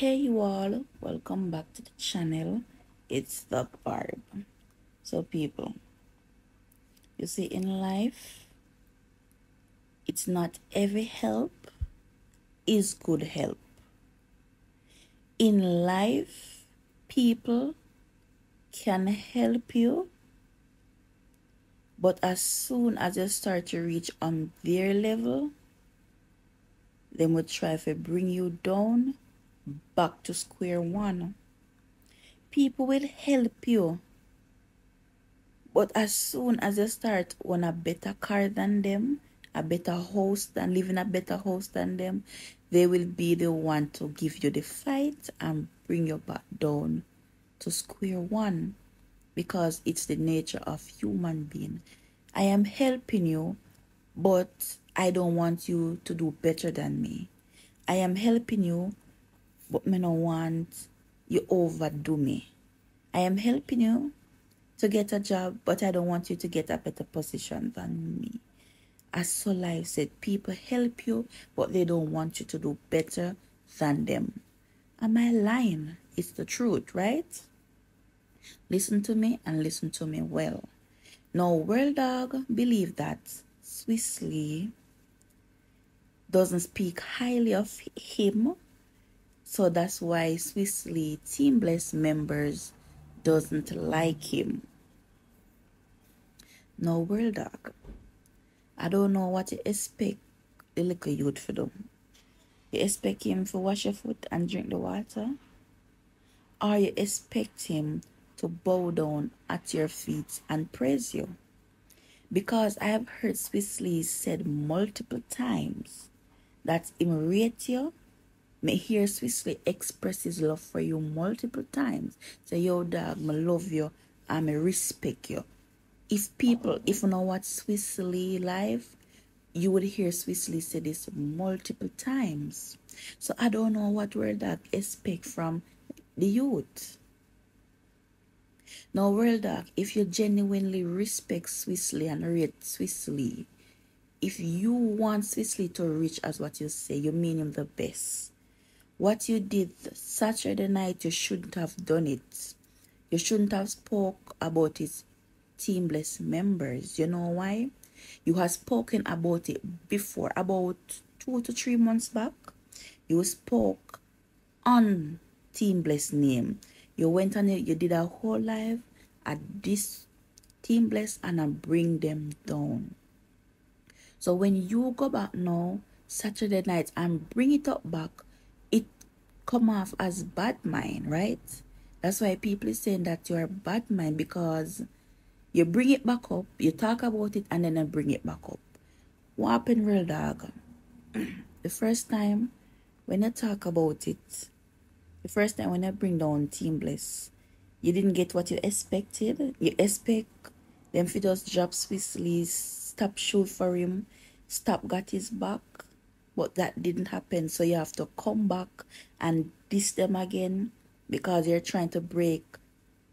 Hey you all, welcome back to the channel. It's the Barb. So people, you see in life, it's not every help is good help. In life, people can help you, but as soon as you start to reach on their level, they will try to bring you down back to square one. People will help you. But as soon as you start on a better car than them, a better house than living a better house than them, they will be the one to give you the fight and bring you back down to square one because it's the nature of human being. I am helping you, but I don't want you to do better than me. I am helping you, but me no want you overdo me. I am helping you to get a job, but I don't want you to get a better position than me. As so life said, people help you, but they don't want you to do better than them. Am I lying? It's the truth, right? Listen to me and listen to me well. Now, World Dog believe that Swiss-Lee doesn't speak highly of him. So that's why Swiss-Lee Team Bless members doesn't like him. No world dog. I don't know what you expect the little youth for them. You expect him to wash your foot and drink the water? Or you expect him to bow down at your feet and praise you? Because I have heard Swiss-Lee said multiple times that him rate you. Me hear Swiss-Lee express his love for you multiple times. Say, yo, dog, me love you and me respect you. If people, if you know what Swiss-Lee life, you would hear Swiss-Lee say this multiple times. So I don't know what World Dog expect from the youth. Now, World Dog, if you genuinely respect Swiss-Lee and rate Swiss-Lee, if you want Swiss-Lee to reach as what you say, you mean him the best. What you did Saturday night, you shouldn't have done it. You shouldn't have spoke about his Team Bless members. You know why? You have spoken about it before, about two to three months back. You spoke on Team Bless name. You went on it, you did a whole live at this Team Bless and I bring them down. So when you go back now, Saturday night, and bring it up back, it come off as bad mind, right? That's why people is saying that you're bad mind because you bring it back up, you talk about it, and then I bring it back up. What happened, real dog? the first time when I talk about it, the first time when I bring down Team Bless, you didn't get what you expected. You expect them just drop Swiss-Lee stop shoot for him, stop got his back, but that didn't happen. So you have to come back and diss them again because you're trying to break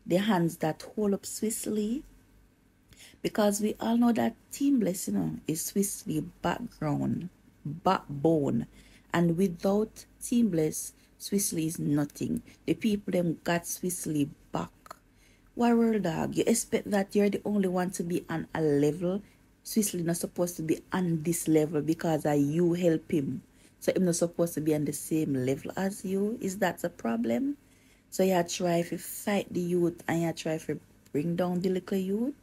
the hands that hold up Swiss-Lee. Because we all know that Team Bless, you know, is Swiss-Lee background, backbone. And without Team Bless, Swiss-Lee is nothing. The people them got Swiss-Lee back. Why world dog? You expect that you're the only one to be on a level Swiss-Lee not supposed to be on this level because I you help him. So I'm not supposed to be on the same level as you. Is that a problem? So you try to fight the youth and you try to bring down the little youth.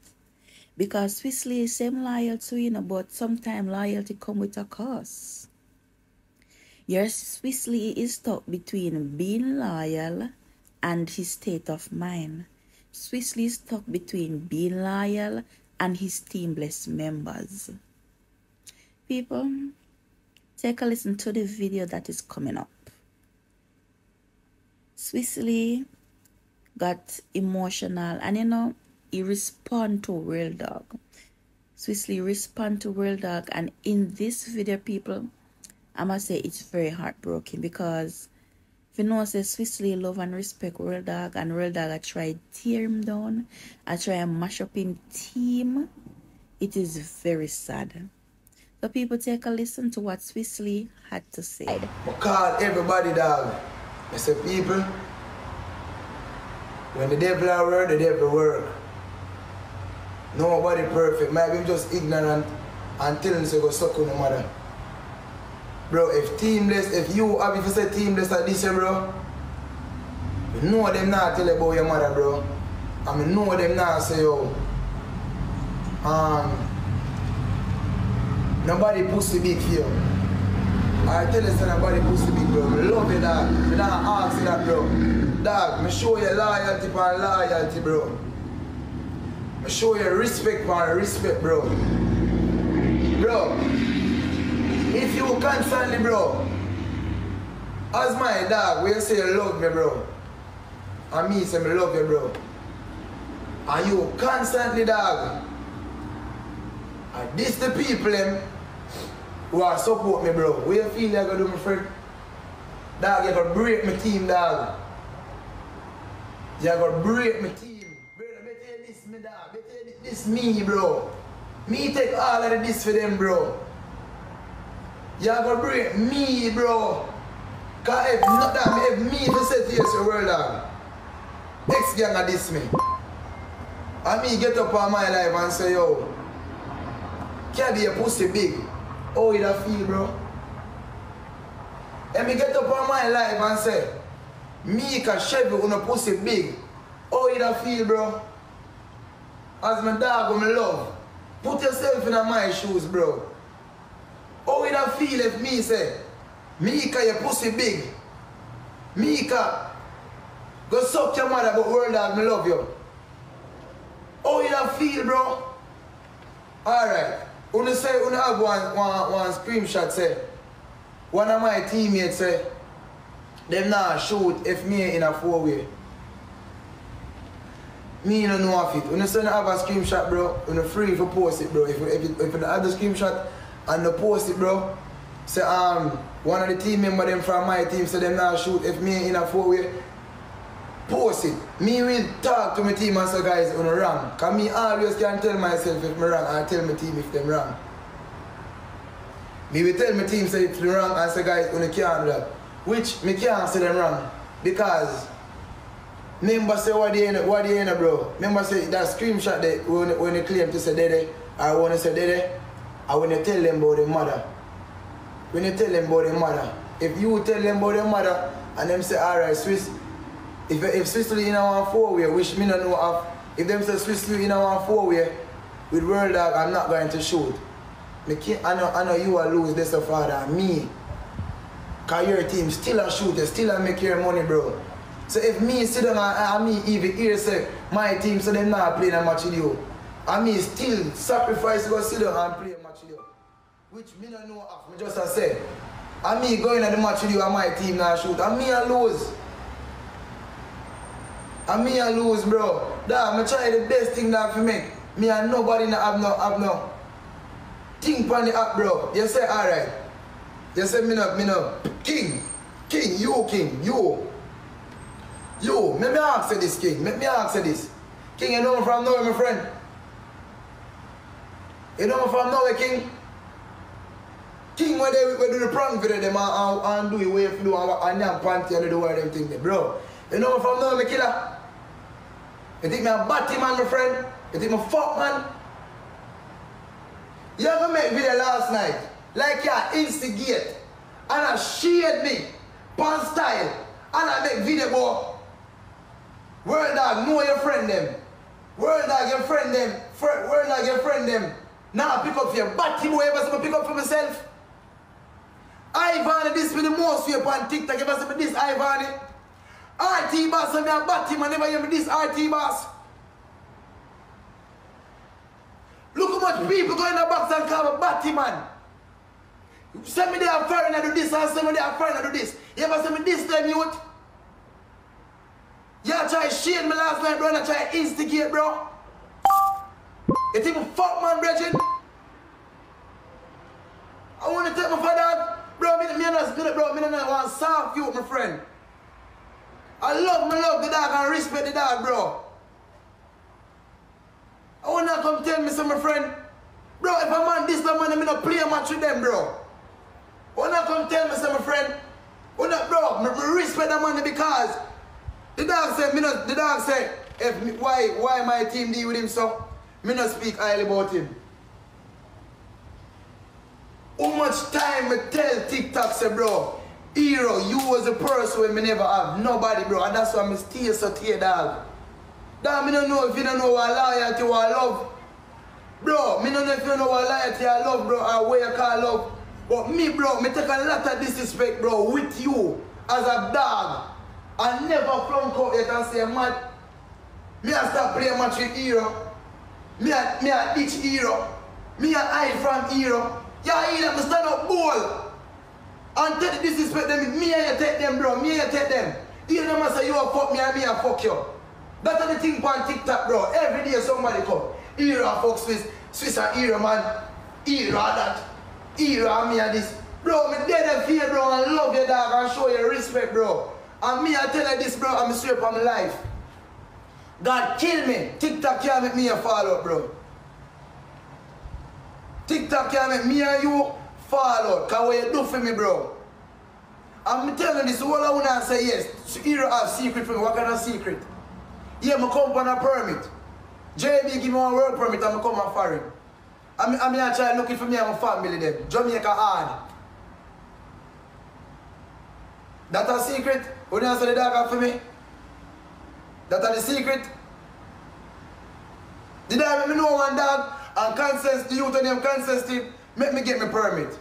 Because Swiss-Lee is same loyal to you know, but sometimes loyalty come with a cost. Your Swiss-Lee is stuck between being loyal and his state of mind. Swiss-Lee is stuck between being loyal and his Team Bless members. People, take a listen to the video that is coming up. Swiss-Lee got emotional and you know he respond to World Dog. Swiss-Lee respond to World Dog and in this video people I must say it's very heartbroken because if you know say Swiss-Lee love and respect World Dog and World Dog I try tear him down, I try and mash up him team, it is very sad. So people take a listen to what Swiss-Lee had to say. Call everybody dog. I say, people, when the devil are work, the devil work. Nobody perfect. Maybe I'm just ignorant and telling you go suck on the mother. Bro, if Team Bless, if you have if you say Team Bless like this bro, you know them not tell about your mother, bro. I mean know them not say yo. Um nobody pussy big here. I tell you say nobody pussy big bro. I love you dog. Me not ask you that bro. Dog, me show you loyalty for loyalty, bro. Me show you respect for respect, bro. Bro, if you constantly, bro, as my dog, we say you love me, bro. And me say me love you, bro. And you constantly, dog. And this the people them who are support me, bro. What you feel like I do, my friend? Dog, you gonna break my team, dog. You gonna break my team. Brother, this me, dog. This me, bro. Me take all of this for them, bro. You gonna break me, bro. Cause if not that, if me to say to you, your world, dog. Next gang of this me. And me get up on my life and say, yo, can't be a pussy big. How you feel, bro? And me get up on my life and say, me can shave you on a pussy big. How you feel, bro? As my dog me love. Put yourself in my shoes, bro. Oh, How you feel if me say, Mika, your pussy big. Mika, go suck your mother, but world dog, me love you. Oh, How you feel, bro? Alright. When say, when have one, one, one screenshot say, one of my teammates say, them not shoot if me in a four-way. Me no know of it. When you say have a screenshot, bro, when you free for post it, bro. If if if you have the screenshot and you post it, bro, say um one of the team member them from my team say them not shoot if me in a four-way. Post it. Me will talk to my team and say guys on wrong. Cause me always can tell myself if me wrong and tell my team if them wrong. Me will tell my team say if them wrong and say guys on can't do that. Which me can't say them wrong. Because Remember say what they in what they in bro. Remember say that screenshot that when when they claim to say dede or when they say dede or when you tell them about their mother. When you tell them about their mother. If you tell them about their mother and them say alright Swiss if if Switzerland in our four way, which me not know of if them say Switzerland in our four way with world dog I'm not going to shoot. Me can't, I know I know you will lose this father me. Cause your team still a shoot, still a make your money bro. So if me sit down and, and me even hear say my team so them not playing a match with you. And me still sacrifice go sit down and play a match with you. Which me don't know of, me just a say. And me going at the match with you and my team not shoot. And me I lose. And me I lose bro. Dad, me try the best thing that for me. Me and nobody not have no have no thing on the app bro. You say alright. You say me no me no. King. King, you king, you. Yo, let me ask you this, King. Let me ask you this. King, you know from nowhere, my friend? You know me from nowhere, King? King, when they, they do the prank video, them and, and, and do it if you do and, and them panty and do all them things, bro. You know me from nowhere, my killer? You think me a batty man, my friend? You think me a fuck man? You ever make video last night? Like you instigate and I shade me, pan style, and I make video, boy. World dog, know your friend them. World dog, your friend them. World dog, your friend them. Now I pick up for your batty boy, ever see me pick up for myself. Ivan, this be the most fear on TikTok, ever me this Ivan. Eh? RT boss, and me a batty man, never hear this RT boss. Look how much people go in the box and call me batty man. Send me there foreigner do this and send me there foreigner do this. You ever see me this time, youth? Y'all try to shade me last night, bro, and I try to instigate, bro. You think me fuck man, brethren? I want to take my father, bro, me, me not good, bro, me not want soft you, my friend. I love me love the dog and respect the dog, bro. I want to come tell me some, my friend. Bro, if a man this the man, I'm not play a match with them, bro. To come tell me some, my friend. No, bro, me, me respect the money because the dog said, me not, the dog said, if me, why why my team deal with him so, me not speak highly about him. How much time me tell TikTok say, bro, Hero, you was a person when me never have nobody, bro, and that's why me stay so tear, dog. Dog, me don't know if you don't know what loyalty or love. Bro, me don't know if you know what loyalty or love, bro, or what you call love. But me, bro, me take a lot of disrespect, bro, with you as a dog. I never flunk out yet and say, man, me a stop playing match with hero. Me a, me a ditch hero. Me a hide from hero. Yeah, hero, me stand up ball. And take the disrespect them, me and you take them, bro. Me and you take them. You know, say you a fuck me and me a fuck you. That's the thing on TikTok, bro. Every day somebody come. Hero a fuck Swiss. Swiss a hero, man. Hero that. Hero a me a this. Bro, me dead and fear, bro, and love your dog and show you respect, bro. And me, I tell you this, bro, I'm straight my life. God kill me. TikTok can't make me a fall out, bro. TikTok can't make me and you fall out. Cause what you do for me, bro. I'm telling you this, all I want to say yes. Hero have secret for me. What kind of secret? Yeah, I come on a permit. JB give me one work permit and I come on foreign. I mean, I mean, I try looking for me and my family them. Jamaica hard. That a secret? Do you say the dog for me? That are the secret? Dog let me know one dog uh, and consent, the youth and them consent team, make me get my permit.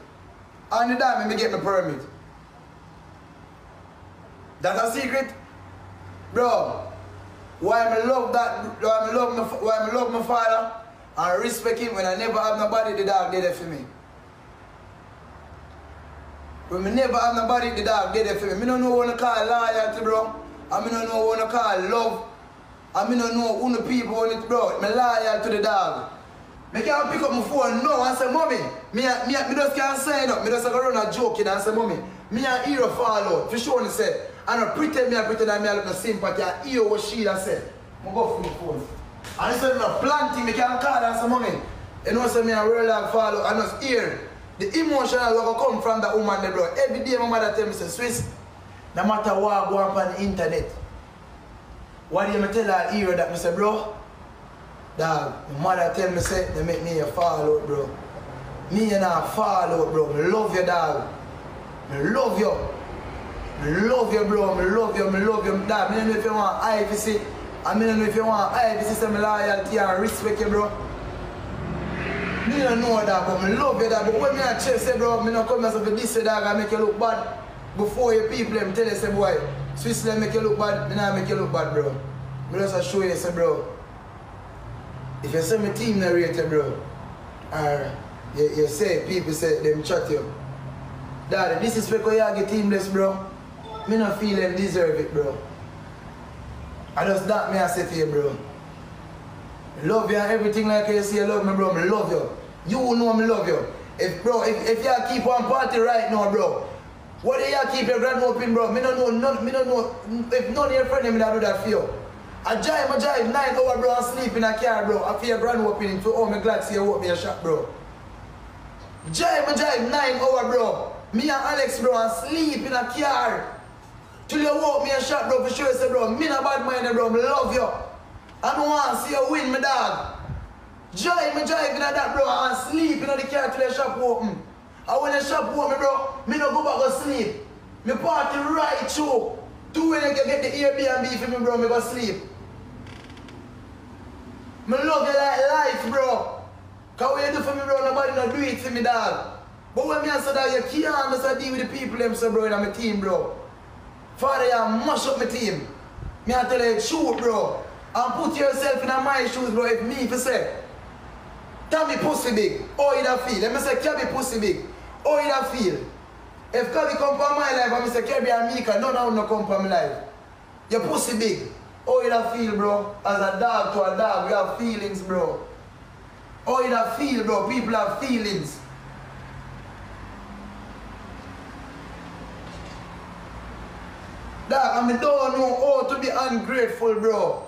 And the dog make me get my permit. That's a secret? Bro, why I love that, why I love my, why I love my father and respect him when I never have nobody, the dog did it for me. When me never have nobody, the dog did it for me. Me don't know what to call loyalty, bro. I me don't know what to call love. And me don't know who the people on it, bro. Me loyal to the dog. Me can't pick up my phone now and say, Mommy, me, me, me just can't sign up. Me just go run a joking and say, Mommy, me and hero fall out. For sure, said. And I pretend me, I pretend that I look no sympathy. And hear what she said. I go for my phone. And he said, me planting, me can't call and say, Mommy, you know, say me a real fall out. And just hear. The emotional will come from that woman, bro. Every day my mother tell me, say, Swiss, no matter what go up on the internet, what do you tell her hero that me say, bro? Dog, my mother tell me, say, they make me a fall bro. Me and I fall bro. Me love you, dog. Me love you. Me love you, bro. Me love you, me love you, dog. Me don't know if you want IVC. I don't know if you want IVC, say me loyalty and respect you, bro. Me don't know that, but me love you that. But when me a chase say, bro, me not come myself with this dog and make you look bad. Before your people them tell you say, boy, Switzerland make you look bad, me not make you look bad, bro. Me just show you say, bro. If you say my team narrator, bro, or you, you say people say them chat you. Daddy, this is because you get Team Bless, bro. Me not feel them deserve it, bro. I just that me I say to you, bro. Love you and everything like you say love me, bro. Me love you. You know me love you. If bro, if, if you keep on party right now, bro, what do you keep your grand open, bro? Me don't know, none, me don't know. If none of your friends me don't do that for you. I drive, I drive nine hours, bro, and sleep in a car, bro. I feel grand opening to oh, me glad to see you open your shop, bro. Drive, I drive nine hours, bro. Me and Alex, bro, and sleep in a car. Till you walk me a shot, bro, for sure, say, bro, me not bad mind, bro, me love you. I don't want to see you win, my dog. Drive, me drive in that, bro, and sleep in the car till the shop open. And when the shop open, bro, me no go back to sleep. Me party right through. Two when I get the Airbnb for me, bro, me go sleep. Me love you like life, bro. Cause what you do for me, bro, nobody no do it for me, dog. But when me I say that, you can't just deal with the people them, so bro, in my team, bro. Father, you mash up my team. Me I tell you, shoot, bro. And put yourself in my shoes, bro. If me, if you say, Tommy pussy big, how you feel? Let me say, Cabby pussy big, how you feel? If Cabby come for my life, and say, Cabby and Mika, none of no come for my life. Your pussy big. How you feel, bro? As a dog to a dog, we have feelings, bro. How you feel, bro? People have feelings. Dog, I don't know how to be ungrateful, bro.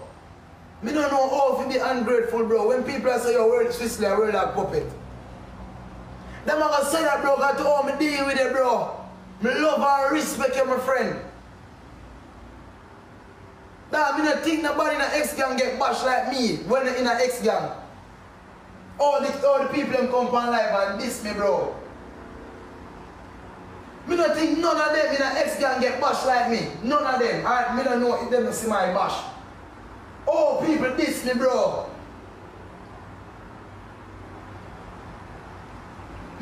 Me don't know how to be ungrateful, bro. When people say your word Switzerland, a word like puppet. Them are gonna say that, bro, got to how me deal with it, bro. Me love and respect you, my friend. Nah, me not think nobody in a X-gang get bashed like me when in a X-gang. All the, all the people them come on live and diss me, bro. Me don't think none of them in a X-gang get bashed like me. None of them. I, me don't know if them see my bash. All people diss me, bro.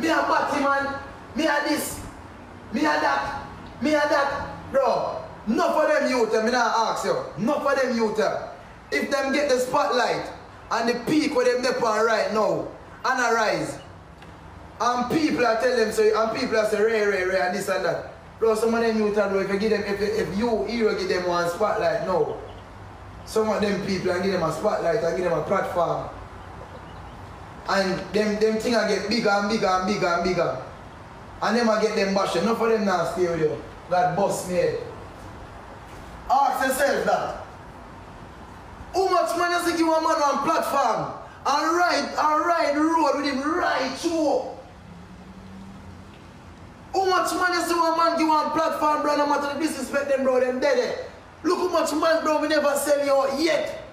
Me a party man. Me a this. Me a that. Me a that. Bro, not for them youth, eh, me not ask you. not for them youth. Eh. If them get the spotlight and the peak where them dip on right now, and arise. And people are tell them so and people are say Ray Ray Ray and this and that. Bro, some of them youth are if you give them if if you hero give them one spotlight, no. Some of them people and give them a spotlight and give them a platform. And them them thing I get bigger and bigger and bigger and bigger. And them I get them bashing. Enough of them now stay with you. God bust me. Ask yourself that. How much money does it give a man on platform? And ride and ride road with him right through. How much money does a man give on platform, bro? No matter the disrespect them, bro, them dead. Eh? Look how much money, bro, we never sell you yet.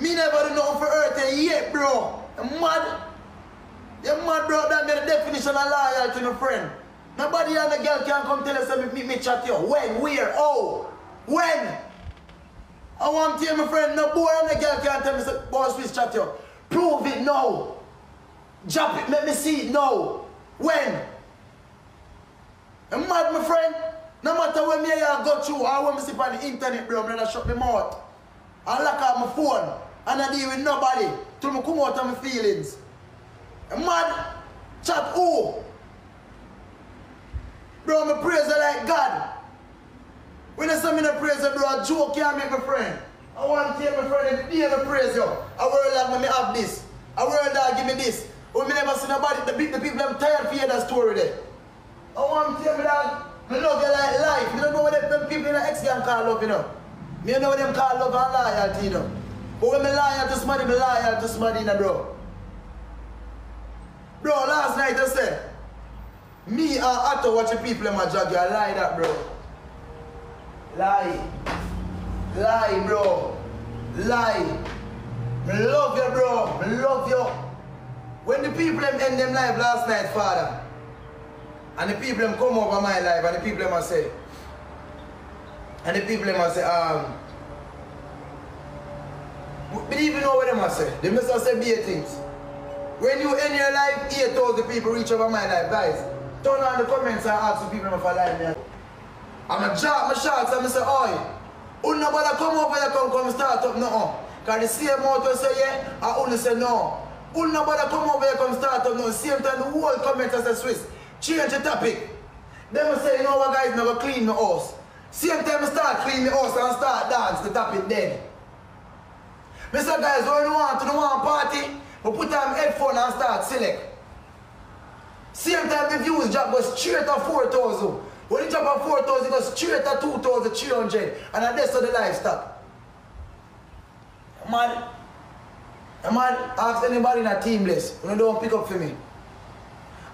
Me never do nothing for earth yet, bro. You mad? You mad, bro? That the definition of loyalty, my friend. Nobody and the girl can come tell us that me, me chat you. When? Where? Oh? When? I want to tell my friend, no boy and the girl can tell me, boy, switch chat you. Prove it now. Drop it, let me see it now. When? You mad, my friend? No matter when me I go through I when me sit on the internet, bro, I'm gonna shut my mouth. I lock out my phone and I deal with nobody till me come out of my feelings. You mad? Chat who? Bro, me praise like God. When I say me no praise bro, a joke can't make my friend. I want to tell my friend every day me praise you. A world dog me have this. A world dog give me this. When me never see nobody, the, the people them tired for hear that story there. I want to tell me that me love you like life. Me don't know what them, people in the X-gang call love, you know. Me know what them call love and loyalty, you know. But when me loyal to somebody, me loyal to somebody, know, bro. Bro, last night I said, me and Otto watching people in my jog, you lie that, bro. Lie. Lie, bro. Lie. Me love you, bro. Me love you. When the people them end them life last night, Father, and the people them come over my life, and the people them say, and the people them say, um, but even know what them say. They must say be things. When you end your life, 8,000 people reach over my life, guys. Turn on the comments and ask the people if I lie me. I'm a drop my shots and I say, oi, who nobody come over here come come start up no. Cause the same will say yeah, I only say no. Who nobody come over here come start up no. Same time the whole comments say Swiss. Change the topic. Then I say, you know what guys, never clean my house. Same time I start clean my house and start dance, the topic then. Mr. Guys, when you want to the one party, we put on headphone and start select. Same time the views drop go straight to 4,000. When it drop at 4,000, it goes straight to 2,300. And that's how the livestock. Man, man, ask anybody in a Team Bless when you don't pick up for me.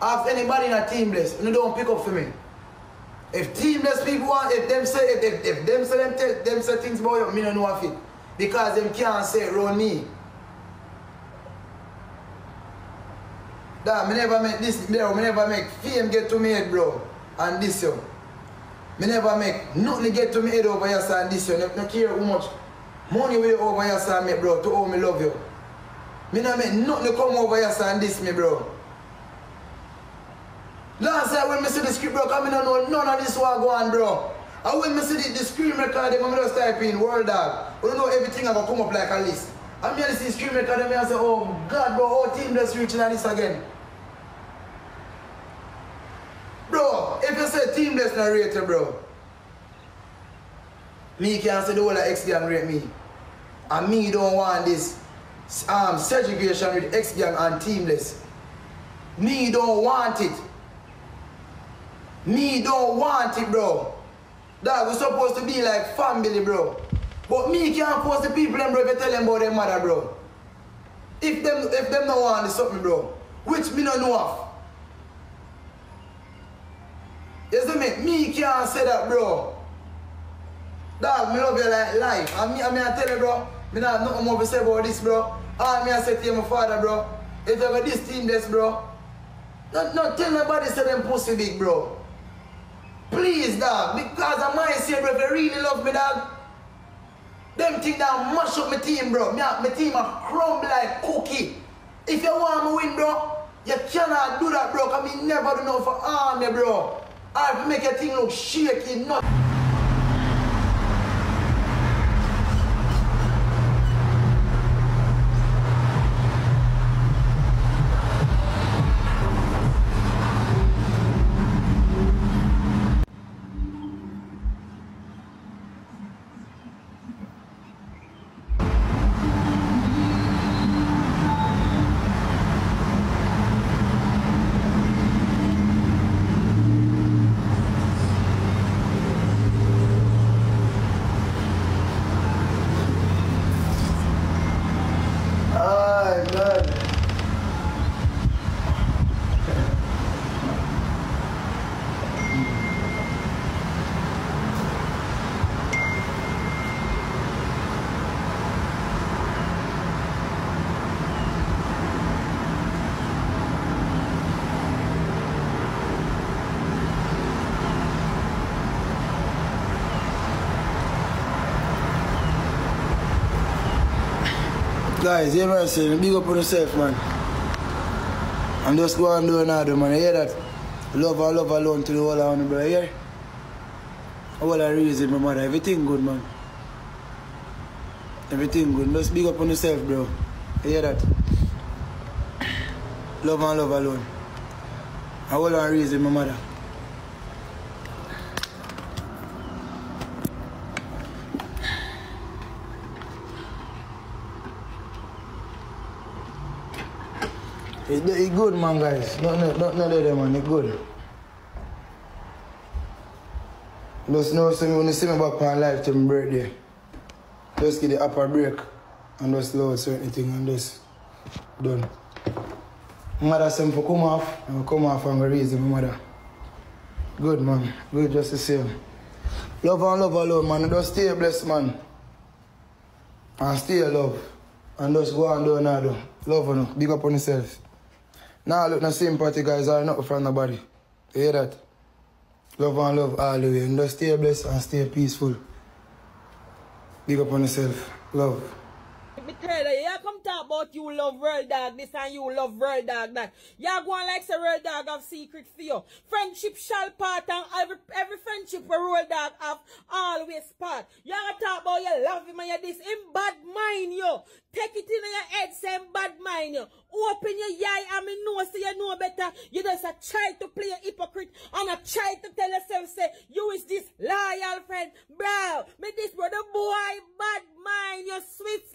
Ask anybody in a Team Bless when you don't pick up for me. If Team Bless people want, if them say, if, if, if them say them, them say things about you, me don't know of it. Because them can't say around me. That me never make this, bro. Me never make fame get to me head, bro. And this, yo. Me never make nothing get to me head over here, and this, yo. No, care how much money we over here, and me, bro, to how me love you. Me not make nothing come over here, and this, me, bro. Last night when me see the script, bro, come in and know none of this will go on, bro. And when me see the, the screen record, them, I just type in World Dog. We don't know everything I come up like a list. And me I see screen record, and I say, oh God, bro, our team just reaching on this again. Bro, if you say Team Bless narrator, bro, me can't say the whole of X-Gang rate me. And me don't want this um, segregation with X-Gang and Team Bless. Me don't want it. Me don't want it, bro. That was supposed to be like family, bro. But me can't force the people them, bro, if tell them about their mother, bro. If them if them don't want something, bro, which me don't know of. You see me? Me can't say that, bro. Dog, me love you like life. And me, I mean, I tell you, bro, me not have nothing more to say about this, bro. All me I say to you, my father, bro, if you ever this team this, bro, not, not tell nobody say them pussy big, bro. Please, dog, because I might say, bro, you really love me, dog, them think that mash up my team, bro. Me, my team a crumble like cookie. If you want me win, bro, you cannot do that, bro, because me never do nothing for army, bro. I make your thing look shaky, not... Guys, you know saying, big up on yourself, man. I'm just going to do another, man. You hear that? Love and love alone to the whole of bro. You hear? All I reason, my mother. Everything good, man. Everything good. Just big up on yourself, bro. You hear that? Love and love alone. I will reason, my mother. It's, it's good, man, guys. Not, not, not, not there, man. It's good. Just know, so when you see me back on live to my birthday, just give the upper break and just load certain thing and just done. Mother said for come off, and I come off and go reason my mother. Good, man. Good, just the same. Love and love alone, man. Just stay blessed, man. And stay love. And just go and do another. Love you. Big up on yourself. Now look, no sympathy, guys, or nothing from nobody. You hear that? Love and love all the way. And just stay blessed and stay peaceful. Big up on yourself. Love. About you love world dog this and you love world dog that. You go on like say world dog have secret for you. Friendship shall part and every, every friendship where world dog have always part. Gonna talk about you love him and you this in bad mind you. Take it in your head, say in bad mind you. Open your eye and me know so you know better. You just a try to play a hypocrite and a try to tell yourself say you is this loyal friend. Bro, me this brother boy bad mind. You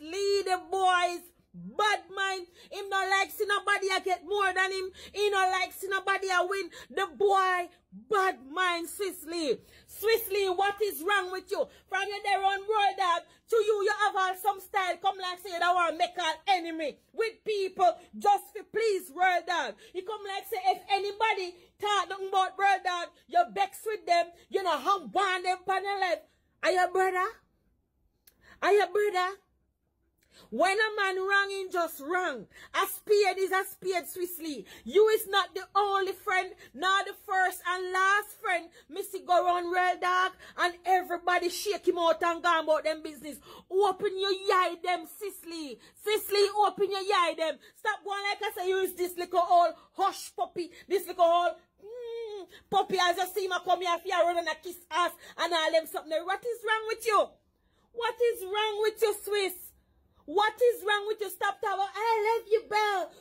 lead the boys. Bad mind. Him not like see nobody I get more than him. He not like see nobody I win. The boy, bad mind, Swissley. Swissley, what is wrong with you? From your there on road dog to you, you have all some style. Come like say you don't want to make an enemy with people just for please world dog. You come like say if anybody talk nothing about world dog, you vex with them, you know, how one them on the left. Are your brother? Are your brother? When a man wrong in just wrong, a spade is a spade, Swissley. You is not the only friend, nor the first and last friend. Missy go on real dog, and everybody shake him out and go about them business. Open your eye them, Sicily. Sicily, open your eye them. Stop going like I say, use this little old hush puppy, this little old mm, puppy as you see me come here if you run and a kiss ass and all them something. What is wrong with you? What is wrong with you, Swiss? What is wrong with you? Stop talking. I love you, Bell.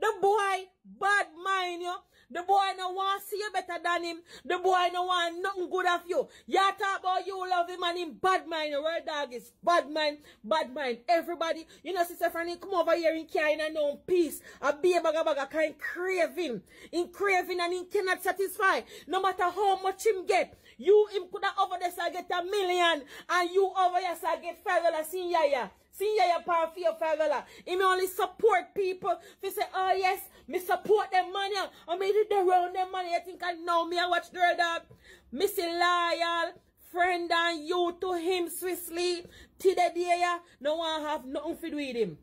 The boy, bad mind, you. The boy no want see you better than him. The boy no want nothing good of you. You talk about you love him and him bad mind. Your dog is bad mind, bad mind. Everybody, you know, Sister Franny, come over here in carrying a known peace. A be a baga baga kind craving. In craving and he cannot satisfy. No matter how much him get. You him could have over there so get a million. And you over here so get five dollars in yaya. See ya pan for your favela. He me only support people. If say, oh yes, me support them money. I me did around them money. I think I know me. I watch the dog. Missy loyal friend and you to him Swissly. Today, day, no one have nothing to do with him.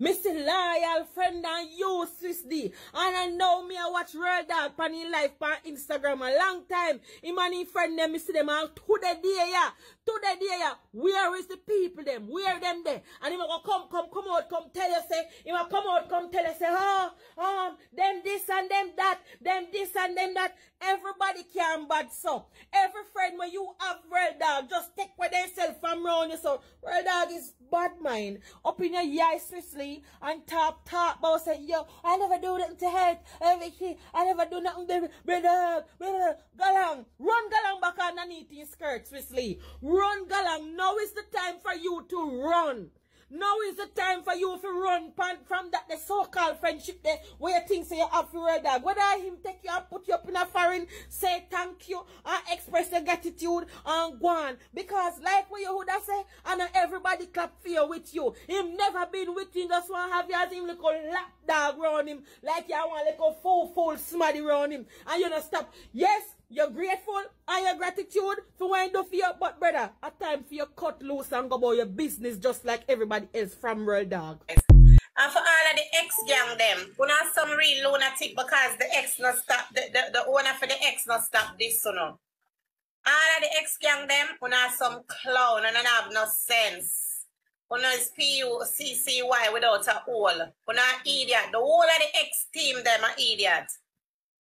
Mr. Loyal friend and you, Swiss D. And I know me, I watch Real Dog in life pan Instagram a long time. Him and his friend them, me see them all to the day, yeah. To the day, yeah. Where is the people them? Where them there? And him go come, come, come out, come tell you, say, him come out, come tell you, say, oh, um, them this and them that, them this and them that. Everybody can bad so. Every friend when you have Real Dog, just take with themselves from around you. So, Real Dog is bad mind. Up in your eye, Swissly, and talk, talk about say, yo, I never do nothing to hurt. Everything, I never do nothing, baby. Brother, brother, galang. Run galang back underneath your skirt, Swissly. Run galang. Now is the time for you to run. Now is the time for you to run from that the so-called friendship there where you think say you have for a dog. Whether him take you and put you up in a foreign, say thank you and express your gratitude and go on. Because like what you would have say, and everybody clap for you with you. Him never been with you, just want to have you as him little lap dog around him. Like you want little full full smarty around him. And you don't stop. Yes, you're grateful and your gratitude for what you do for your but brother. A time for you cut loose and go about your business just like everybody else from Real Dog. And for all of the ex gang them, we not some real lunatic because the ex not stop the, the, the owner for the ex not stop this you know. All of the ex gang them, we not some clown and have no sense. Not is P-U-C-C-Y without a hole. Not idiot. The whole of the ex team them are idiot.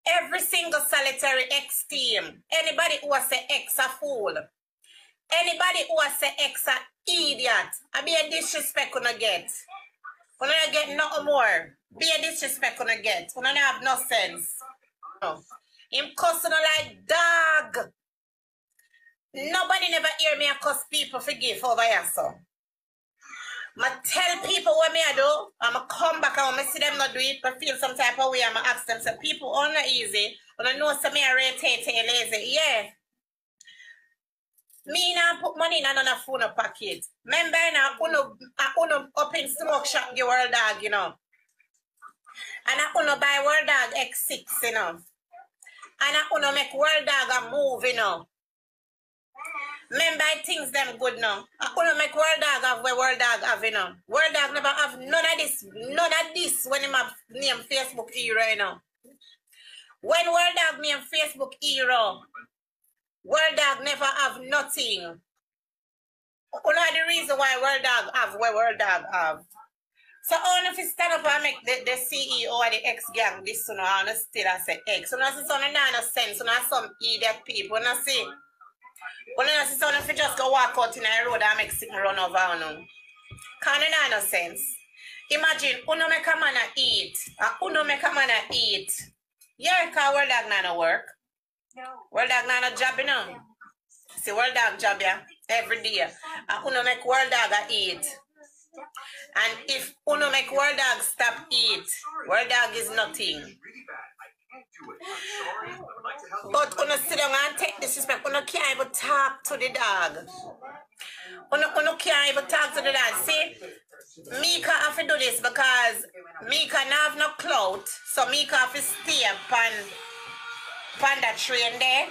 Every single solitary ex team. Anybody who was say ex a fool. Anybody who was say ex a idiot. I be a disrespect gonna get. Gonna get no more. Be a disrespect gonna get. Gonna have no sense. No. Him cussing like dog. Nobody never hear me cuss people forgive over here, so. I tell people what me I do. I'ma come back and when I see them not do it, but feel some type of way, I'ma ask them, say, people are not easy. When I know some me rotate lazy. Yeah. Me now put money in another phone pocket. Remember I uno, I uno open smoke shop the world dog, you know. And I uno buy world dog X6, you know. And I uno make world dog a move, you know. Remember, things them good now. I couldn't make World Dog have where World Dog have, you know. World Dog never have none of this, none of this when him have name Facebook era, you know. When World Dog name Facebook era, World Dog never have nothing. One of the reason why World Dog have where World Dog have. So I want to stand up and make the, the CEO or the ex-gang this, you know, I still I say ex. So now see some no sense, so now some idiot people, you know, see. Well, you know, sister, if you just go walk out in the road and make something run over on them. Can't it no sense. Imagine, uno make a man eat, and uno make a man eat. Yeah, because world dog not work. No. World dog not a job, you know. See, world dog job, yeah, every day. And uno make world dog eat. And if uno make world dog stop eat, world dog is nothing. But you sit down and take disrespect, you can't even talk to the dog. When you, can't even talk to the dog. See, Mika have to do this because Mika have no clout. So Mika have to stay upon, upon that train there.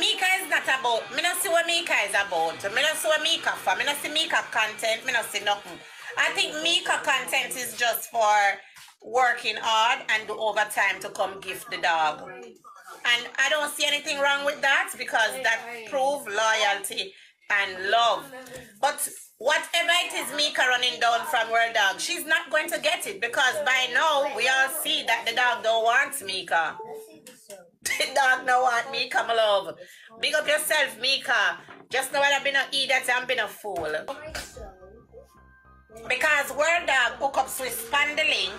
Mika is not about, me not see what Mika is about. Me not see what Mika for. Me not see Mika content. Me not see nothing. I think Mika content is just for working hard and do overtime to come gift the dog. And I don't see anything wrong with that because that prove loyalty and love. But whatever it is Mika running down from World Dog, she's not going to get it because by now we all see that the dog don't want Mika. The dog don't want Mika, my love. Big up yourself, Mika. Just know what I've been an idiot and been a fool. Because World Dog hook up Swiss span link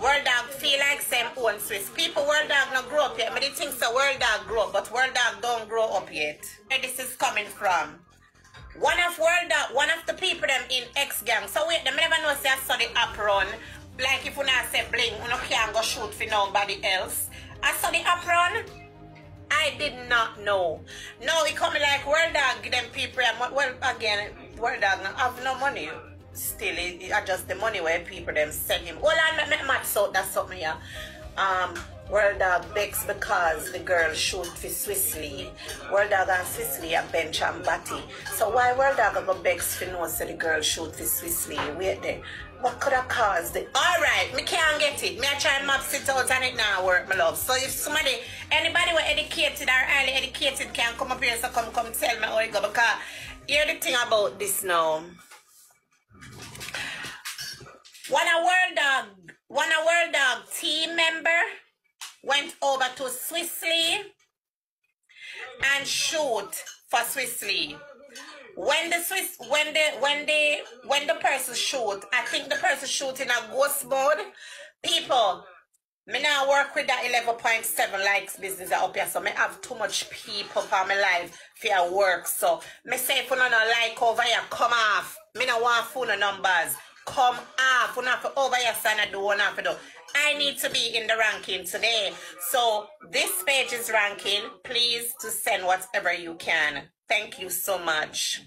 World Dog feel like same own Swiss. People World Dog not grow up yet. But they think so World Dog grow up, but World Dog don't grow up yet. Where this is coming from. One of World Dog, one of the people them in X gang. So wait, them never know say I saw the app run. Like if you not say bling, you can't go shoot for nobody else. I saw the app run. I did not know. No, it coming like World Dog them people well again World Dog now have no money. Still, it, it adjust the money where people them send him. Well, I met Matt so that's something yeah. Um, World Dog begs because the girl shoot for Swisley. World Dog and Swisley are bench and batty. So why World Dog go begs for no so the girl shoot for Swisley? Wait there. What could have caused it? Alright, me can't get it. Me I try and map it out and it now work, my love. So if somebody, anybody who educated or highly educated can come up here, so come come tell me how it go. Because hear the thing about this now. When a World Dawg, when a World Dawg team member went over to Swiss Lee and shoot for Swiss Lee. When the Swiss, when the when the when the person shoot, I think the person shoot in a ghost mode. People, me now work with that 11.7 likes business up here, so me have too much people for my life for your work. So me say if you no like over here, come off. Me no want phone numbers. Come off. You not for over here, son, I do one for do. I need to be in the ranking today. So this page is ranking. Please to send whatever you can. Thank you so much.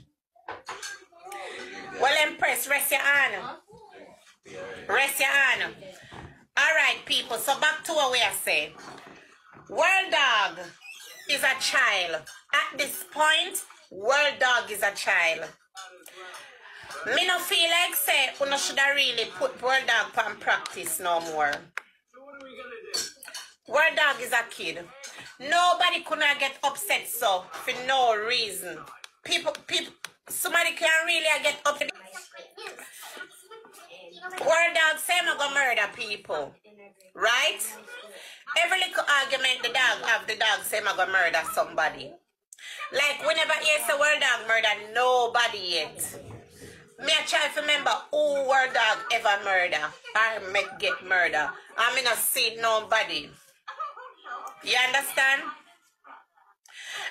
Well, Empress, rest your hand. Rest your hand. All right, people. So back to what we are saying. World Dawg is a child. At this point, World Dawg is a child. Me no feel like say you should have really put World Dawg on practice no more. World Dawg is a kid. Nobody could not get upset so for no reason. People, people, somebody can really get upset. World Dawg say I'm gonna murder people, right? Every little argument the dog have, the dog say I'm gonna murder somebody. Like whenever you say World Dawg murder nobody yet. Me I try to remember who World Dawg ever murder or make get murder. I mean not see nobody. You understand?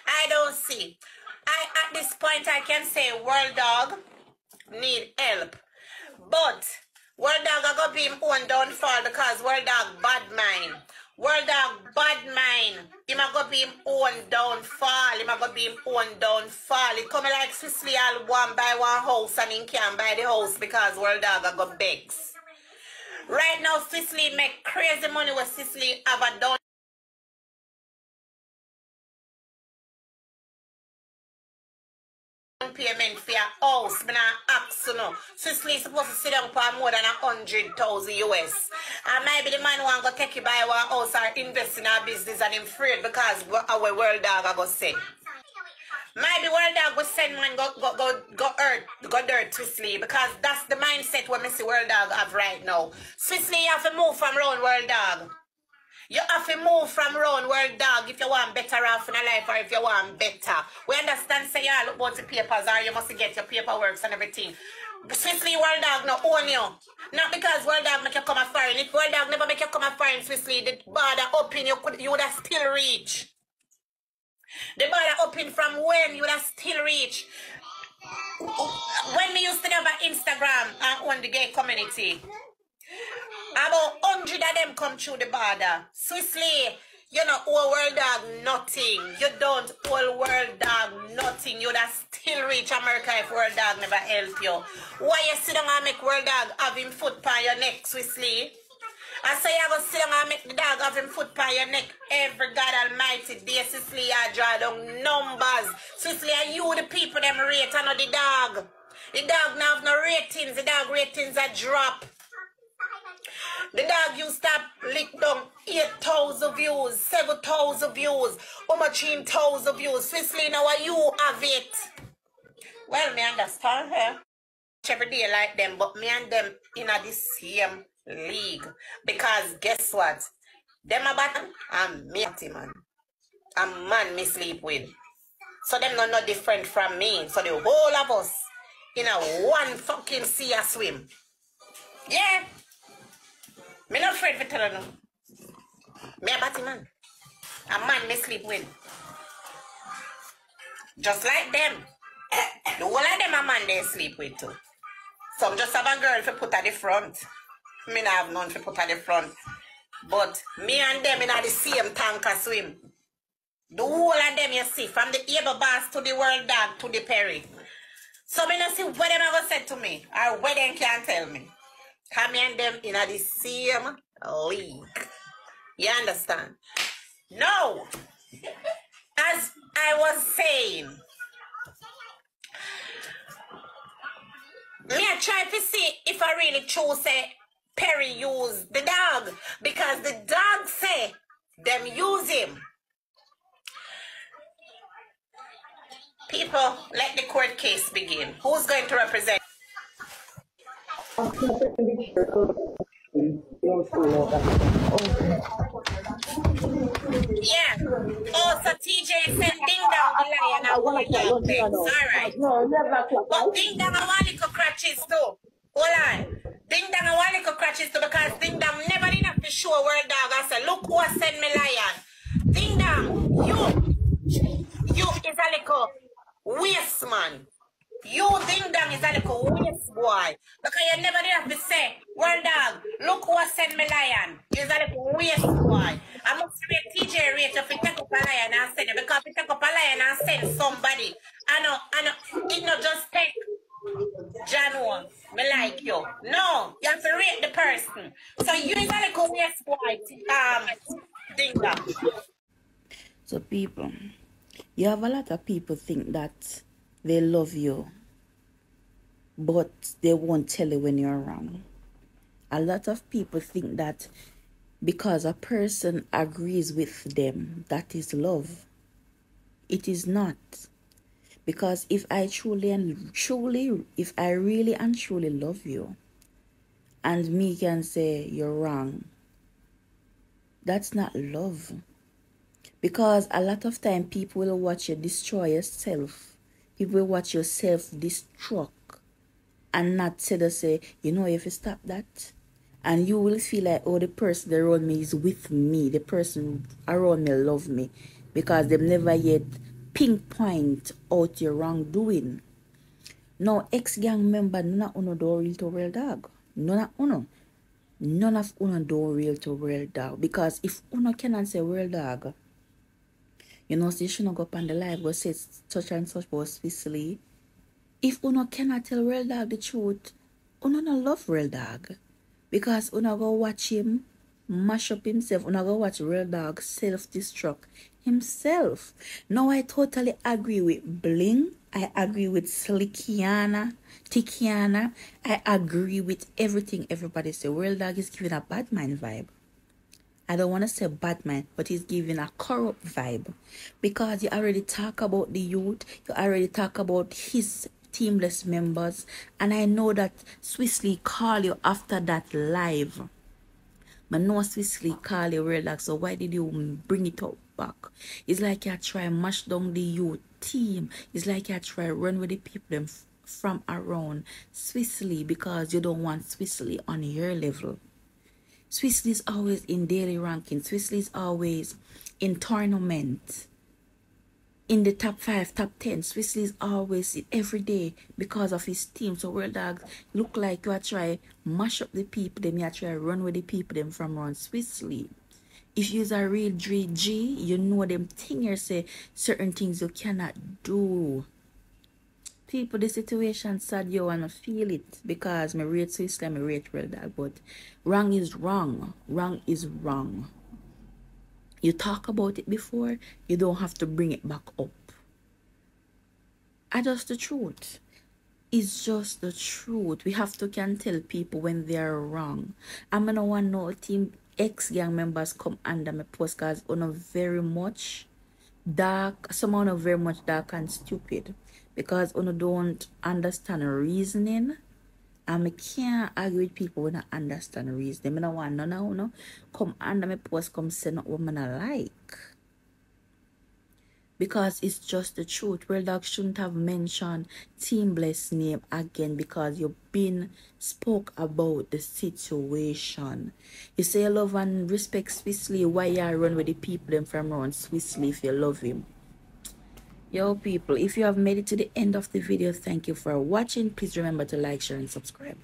I don't see. I at this point I can say World Dawg need help. But World Dawg I got be him own downfall because World Dawg bad mind. World Dawg bad mind. Him a go be him own downfall. Him a go be him own downfall. He come like Swiss Lee all one by one house and he can't buy the house because World Dawg I got begs. Right now Swiss Lee make crazy money with Swiss Lee have a down payment for your house. Me not ask you know. Swiss Lee supposed to sit down for more than a hundred thousand US. And maybe the man want to take you by one house or invest in our business and him afraid because our world dawg I go say. Maybe world dawg will send man go go go go earth go dirt Swiss Lee because that's the mindset what see world dawg have right now. Swiss Lee have to move from around world dawg. You have to move from around world dawg if you want better off in life or if you want better. We understand say all look about the papers or you must get your paperwork and everything. Swiss Lee world dawg no own you. Not because world dawg make you come a foreign. If world dawg never make you come a foreign, Swiss Lee, the border open you could you would have still reach. The border open from when you would have still reach. When we used to have an Instagram and on the gay community, about hundred of them come through the border. Swiss Lee, you know, whole world dawg nothing. You don't whole world dawg nothing. You'd have still reach America if world dawg never help you. Why you sit down and make world dawg have him foot by your neck, Swiss Lee? I say you go sit down and make the dog have him foot by your neck every God Almighty day, Swiss Lee, I draw down numbers. Swiss Lee, are you the people them rate and not the dog. The dog now have no ratings, the dog ratings are drop. The dog used to lick down 8,000 views, 7,000 views, 10,000 views. Swiss Lee, now you have it. Well, me understand her. Every day like them, but me and them in a the same league. Because guess what? Them a and me a man. A man me sleep with. So them not no different from me. So the whole of us in a one fucking sea a swim. Yeah. Me not afraid for tell no. Me a batty man. A man me sleep with. Just like them. The whole of them a man they sleep with too. Some just have a girl to put at the front. Me not have none to put at the front. But me and them in the same tank a swim. The whole of them you see, from the able boss to the world dawg to the Perry. So me not see what them ever said to me or what them can tell me. Come and them in the same league. You understand? No. As I was saying, me I try to see if I really choose say Perry use the dog because the dog say them use him. People, let the court case begin. Who's going to represent? Yeah. Oh, so TJ said ding dong the lion and hold dog things. All right. But ding dong and one little crutches too. Hold on. Ding dong and one little crutches too because ding dong never did have to show word dog and say, look who sent me lion. Ding dong, you, you is a little waste man. You ding dong is a little waste boy. Because you never did have to say, well dog, look who sent me lion. He's a little waste boy. I must rate TJ rate if you take up a lion and send it. Because if you take up a lion and send somebody, I know, I know, it not just take Jano, me like you. No, you have to rate the person. So you is a little waste boy, um, ding dong. So people, you have a lot of people think that they love you, but they won't tell you when you're wrong. A lot of people think that because a person agrees with them, that is love. It is not. Because if I truly and truly, if I really and truly love you, and me can say you're wrong, that's not love. Because a lot of time people will watch you destroy yourself. People will watch yourself destruct and not say to say, you know, if you stop that, and you will feel like, oh, the person around me is with me, the person around me love me, because they've never yet pinpoint out your wrongdoing. Now, ex-gang member, none of do real to real dog. None of uno. None of uno do real to real dog. Because if uno cannot say real dog, you know, so you shouldn't go up on the live, go say such and such about Swiss If uno cannot tell real dog the truth, uno not love real dog. Because uno go watch him mash up himself. Uno go watch real dog self-destruct himself. Now I totally agree with Bling. I agree with Slickiana, Thickiana. I agree with everything everybody say. Real dog is giving a bad mind vibe. I don't want to say bad man, but he's giving a corrupt vibe. Because you already talk about the youth, you already talk about his Team Bless members, and I know that Swiss Lee call you after that live. But no Swiss Lee call you relax, so why did you bring it up back? It's like you try mash down the youth team. It's like you try run with the people from around Swiss Lee because you don't want Swissley on your level. Swiss is always in daily ranking. Swiss is always in tournament. In the top five, top ten. Swiss is always every day because of his team. So World Dawgs look like you are try mash up the people, them you try run with the people them from around Swiss If you're a real G, you know them thing you say certain things you cannot do people the situation sad you wanna feel it because my rate system my rate real that but wrong is wrong wrong is wrong you talk about it before you don't have to bring it back up. I just the truth. It's just the truth. We have to can tell people when they're wrong. I'm gonna want no team ex gang members come under my post because on very much dark someone of very much dark and stupid. Because you don't understand reasoning and I can't argue with people when I understand reasoning. I don't want none of you come under my post come say not what I like. Because it's just the truth. Real dog shouldn't have mentioned Team Bless name again because you've been spoke about the situation. You say you love and respect Swiss Lee. Why you run with the people them from around Swiss Lee if you love him? Yo people if you have made it to the end of the video thank you for watching. Please remember to like share and subscribe